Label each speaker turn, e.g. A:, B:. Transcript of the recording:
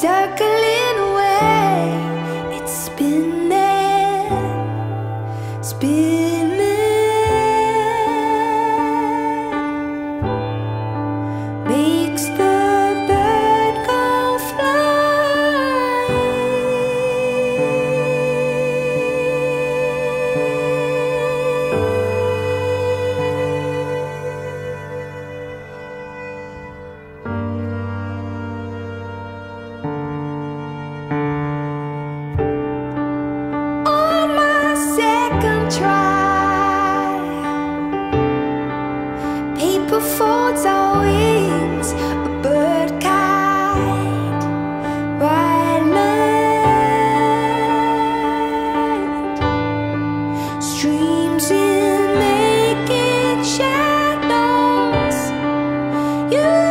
A: circling away. It's spinning, spinning. you